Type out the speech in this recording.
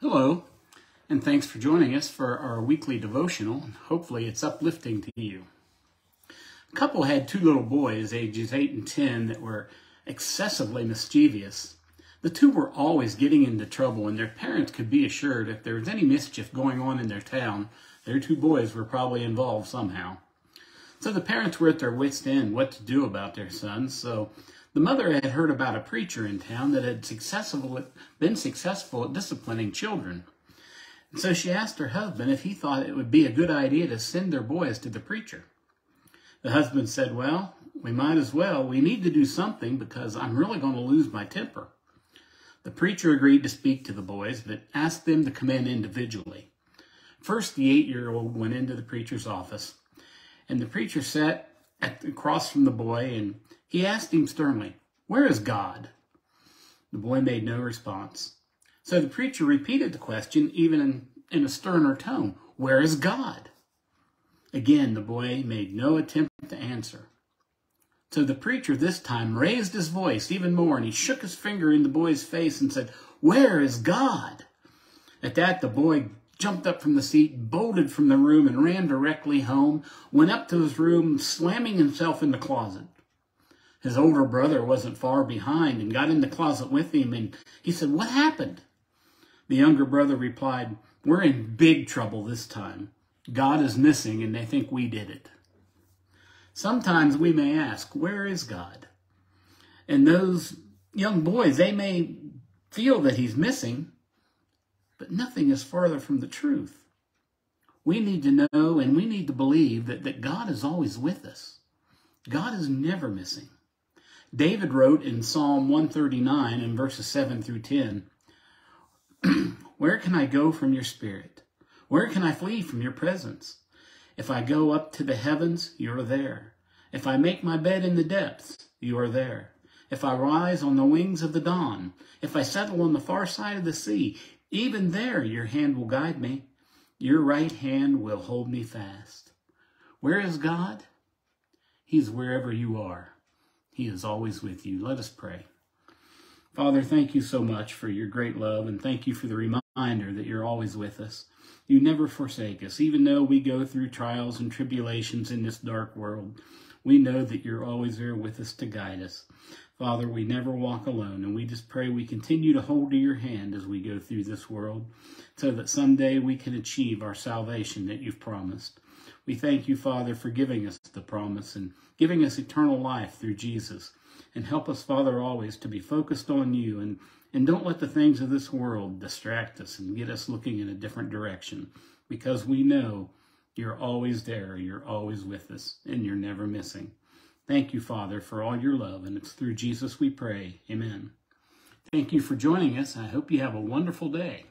Hello, and thanks for joining us for our weekly devotional. Hopefully, it's uplifting to you. A couple had two little boys, ages 8 and 10, that were excessively mischievous. The two were always getting into trouble, and their parents could be assured if there was any mischief going on in their town, their two boys were probably involved somehow. So the parents were at their wits' end what to do about their sons, so the mother had heard about a preacher in town that had successful, been successful at disciplining children. And so she asked her husband if he thought it would be a good idea to send their boys to the preacher. The husband said, Well, we might as well. We need to do something because I'm really going to lose my temper. The preacher agreed to speak to the boys, but asked them to come in individually. First, the eight year old went into the preacher's office, and the preacher sat at, across from the boy and he asked him sternly, Where is God? The boy made no response. So the preacher repeated the question, even in, in a sterner tone Where is God? Again, the boy made no attempt to answer. So the preacher this time raised his voice even more, and he shook his finger in the boy's face and said, Where is God? At that, the boy jumped up from the seat, bolted from the room, and ran directly home, went up to his room, slamming himself in the closet. His older brother wasn't far behind and got in the closet with him, and he said, What happened? The younger brother replied, We're in big trouble this time. God is missing, and they think we did it. Sometimes we may ask, Where is God? And those young boys, they may feel that he's missing, but nothing is farther from the truth. We need to know and we need to believe that, that God is always with us. God is never missing. David wrote in Psalm 139 in verses 7 through 10, Where can I go from your spirit? Where can I flee from your presence? If I go up to the heavens, you are there. If I make my bed in the depths, you are there. If I rise on the wings of the dawn, if I settle on the far side of the sea, even there your hand will guide me. Your right hand will hold me fast. Where is God? He's wherever you are. He is always with you. Let us pray. Father, thank you so much for your great love, and thank you for the reminder that you're always with us. You never forsake us, even though we go through trials and tribulations in this dark world. We know that you're always there with us to guide us. Father, we never walk alone, and we just pray we continue to hold to your hand as we go through this world so that someday we can achieve our salvation that you've promised. We thank you, Father, for giving us the promise and giving us eternal life through Jesus. And help us, Father, always to be focused on you and, and don't let the things of this world distract us and get us looking in a different direction because we know you're always there, you're always with us, and you're never missing. Thank you, Father, for all your love, and it's through Jesus we pray. Amen. Thank you for joining us. I hope you have a wonderful day.